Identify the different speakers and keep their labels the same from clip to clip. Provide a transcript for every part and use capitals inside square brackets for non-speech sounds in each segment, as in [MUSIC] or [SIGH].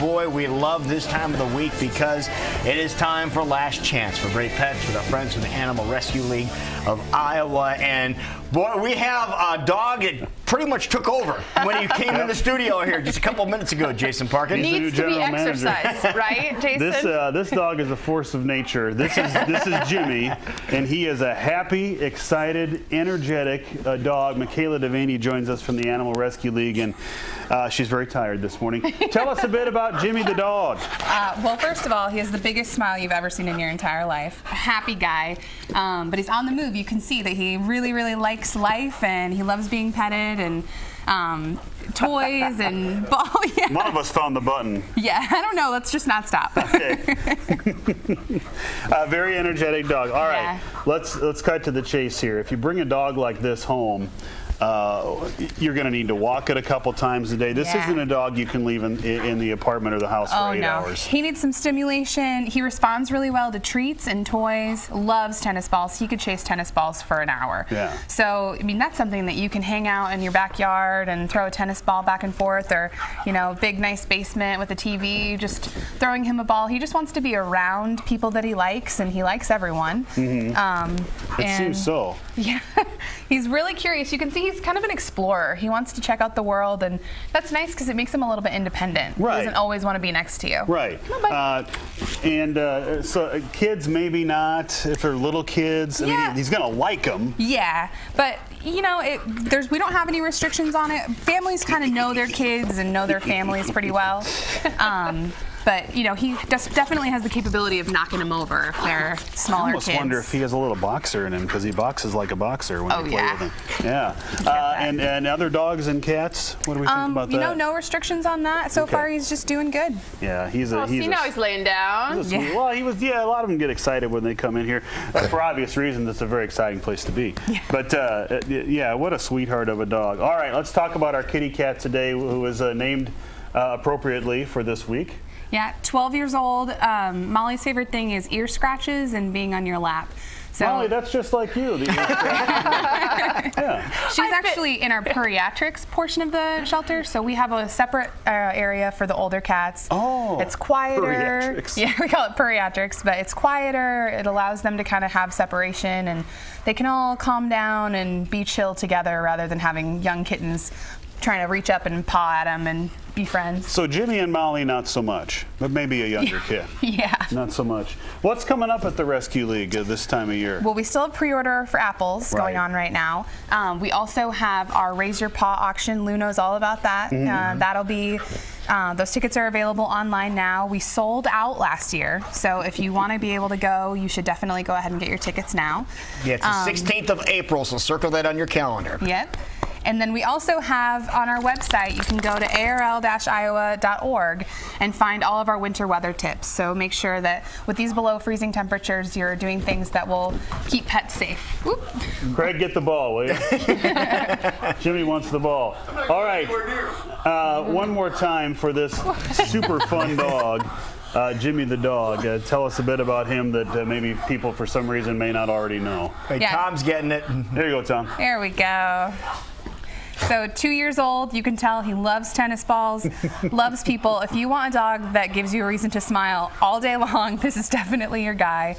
Speaker 1: Boy, we love this time of the week because it is time for Last Chance for Great Pets with our friends from the Animal Rescue League of Iowa. And boy, we have a dog that pretty much took over when he came in the studio here just a couple minutes ago, Jason Parkin.
Speaker 2: He's
Speaker 3: Needs to be exercised, right, [LAUGHS] Jason?
Speaker 2: This uh, this dog is a force of nature. This is this is Jimmy, and he is a happy, excited, energetic uh, dog. Michaela Devaney joins us from the Animal Rescue League, and uh, she's very tired this morning. Tell us a bit about Jimmy the dog.
Speaker 4: Uh, well, first of all, he has the biggest smile you've ever seen in your entire life. A happy guy, um, but he's on the move. You can see that he really, really likes life and he loves being petted and um, toys and [LAUGHS] ball. Yeah.
Speaker 2: One of us found the button.
Speaker 4: yeah, [LAUGHS] I don't know. Let's just not stop. [LAUGHS]
Speaker 2: Okay. a very energetic dog. All right,
Speaker 4: Yeah.
Speaker 2: let's let's cut to the chase here. If you bring a dog like this home. Uh, you're going to need to walk it a couple times a day. This
Speaker 4: Yeah.
Speaker 2: isn't a dog you can leave in, in the apartment or the house for
Speaker 4: Oh
Speaker 2: eight
Speaker 4: no,
Speaker 2: hours.
Speaker 4: he needs some stimulation. He responds really well to treats and toys. Loves tennis balls. He could chase tennis balls for an hour.
Speaker 2: Yeah.
Speaker 4: So I mean that's something that you can hang out in your backyard and throw a tennis ball back and forth, or you know, big nice basement with a TV, just throwing him a ball. He just wants to be around people that he likes, and he likes everyone. Um,
Speaker 2: It seems so. [LAUGHS]
Speaker 4: yeah, he's really curious. You can see he's kind of an explorer. He wants to check out the world, and that's nice because it makes him a little bit independent.
Speaker 2: Right.
Speaker 4: He doesn't always want to be next to you.
Speaker 2: Right.
Speaker 4: Come on,
Speaker 2: Uh, and uh, so uh, kids, maybe not. If they're little kids, I
Speaker 4: Yeah.
Speaker 2: mean, he's gonna like them.
Speaker 4: Yeah, but you know, it, there's we don't have any restrictions on it. Families kind of know their kids and know their families pretty well. [LAUGHS] Um, but you know, he does, definitely has the capability of knocking them over if they're smaller
Speaker 2: I
Speaker 4: smaller
Speaker 2: almost
Speaker 4: kids.
Speaker 2: wonder if he has a little boxer in him because he boxes like a boxer when
Speaker 4: Oh,
Speaker 2: you play
Speaker 4: yeah.
Speaker 2: with him. [LAUGHS] Yeah. Uh, and and other dogs and cats. What do we think
Speaker 4: um,
Speaker 2: about
Speaker 4: you
Speaker 2: that?
Speaker 4: know, no restrictions on that. So
Speaker 2: Okay.
Speaker 4: far, he's just doing good.
Speaker 2: Yeah, he's a
Speaker 3: Oh,
Speaker 2: he's
Speaker 3: see,
Speaker 2: a,
Speaker 3: now he's laying down.
Speaker 2: he's a
Speaker 4: Yeah.
Speaker 2: Well, he was. Yeah, a lot of them get excited when they come in here uh, for obvious reasons. It's a very exciting place to be. Yeah. But uh, yeah, what a sweetheart of a dog. All right, let's talk about our kitty cat today, who is uh, named uh, appropriately for this week.
Speaker 4: Yeah, 12 years old. Um, Molly's favorite thing is ear scratches and being on your lap. So
Speaker 2: Molly, that's just like you. The- [LAUGHS] yeah.
Speaker 4: she's actually in our pediatrics portion of the shelter. So we have a separate uh, area for the older cats.
Speaker 2: Oh,
Speaker 4: it's quieter.
Speaker 2: pediatrics. [LAUGHS]
Speaker 4: Yeah, we call it pediatrics, but it's quieter. It allows them to kind of have separation and they can all calm down and be chill together rather than having young kittens trying to reach up and paw at them and be friends.
Speaker 2: So Jimmy and Molly, not so much, but maybe a younger [LAUGHS] kid.
Speaker 4: Yeah.
Speaker 2: Not so much. What's coming up at the Rescue League uh, this time of year?
Speaker 4: Well, we still have pre-order for apples going on right now. Um, we also have our Raise Your Paw auction. Lou knows all about that.
Speaker 2: Mm-hmm.
Speaker 4: Uh, that'll be. Uh, those tickets are available online now. We sold out last year, so if you want to be able to go, you should definitely go ahead and get your tickets now.
Speaker 1: Yeah, it's the
Speaker 4: Um,
Speaker 1: 16th of April, so circle that on your calendar.
Speaker 4: Yep. And then we also have on our website, you can go to arl-iowa.org and find all of our winter weather tips. So make sure that with these below freezing temperatures, you're doing things that will keep pets safe. Whoop.
Speaker 2: Craig, get the ball, will you? [LAUGHS] Jimmy wants the ball. All right. Uh, one more time for this super fun [LAUGHS] dog. Uh, Jimmy the dog. Uh, tell us a bit about him that uh, maybe people for some reason may not already know.
Speaker 1: Hey,
Speaker 4: Yeah.
Speaker 1: Tom's getting it.
Speaker 2: There you go, Tom.
Speaker 4: There we go. So two years old, you can tell he loves tennis balls, [LAUGHS] loves people. If you want a dog that gives you a reason to smile all day [LAUGHS] long, this is definitely your guy.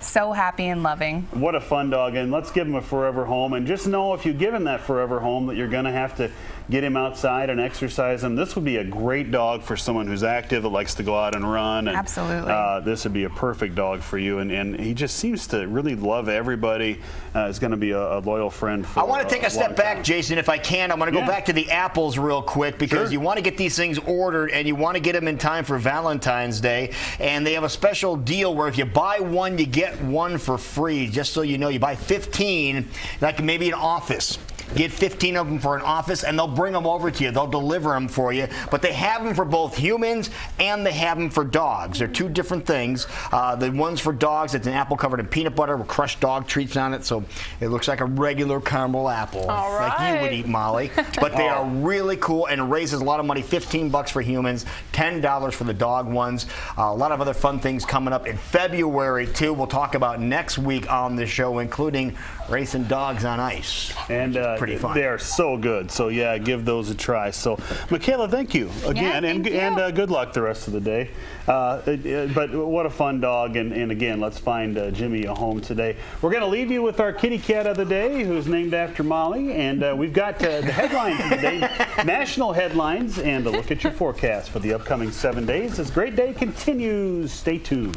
Speaker 4: So happy and loving.
Speaker 2: What a fun dog. And let's give him a forever home. And just know if you give him that forever home that you're going to have to get him outside and exercise him. This would be a great dog for someone who's active, that likes to go out and run. And,
Speaker 4: Absolutely.
Speaker 2: Uh, this would be a perfect dog for you. And, and he just seems to really love everybody. Uh, is going to be a, a loyal friend for
Speaker 1: I want to take a
Speaker 2: long
Speaker 1: step back,
Speaker 2: time.
Speaker 1: Jason, if I can. I'm going to
Speaker 2: Yeah.
Speaker 1: go back to the apples real quick because
Speaker 2: Sure.
Speaker 1: you want to get these things ordered and you want to get them in time for Valentine's Day. And they have a special deal where if you buy one, you get one for free. Just so you know, you buy 15, like maybe an office. Get 15 of them for an office, and they'll bring them over to you. They'll deliver them for you. But they have them for both humans and they have them for dogs. They're two different things. Uh, the ones for dogs, it's an apple covered in peanut butter with crushed dog treats on it, so it looks like a regular caramel apple,
Speaker 3: All
Speaker 1: like you would eat, Molly. [LAUGHS] But they are really cool and raises a lot of money. 15 bucks for humans, $10 for the dog ones. Uh, a lot of other fun things coming up in February too. We'll talk about next week on the show, including racing dogs on ice.
Speaker 2: And uh,
Speaker 1: They're pretty fun.
Speaker 2: They are so good. So yeah, give those a try. So, Michaela, thank you again, and
Speaker 4: thank you.
Speaker 2: and uh, good luck the rest of the day. Uh, it- it- but what a fun dog, and, and again, let's find uh, Jimmy a home today. We're going to leave you with our kitty cat of the day, who's named after Molly, and uh, we've got uh, the headlines of the day, [LAUGHS] national headlines, and a look at your forecast for the upcoming seven days. This great day continues. Stay tuned.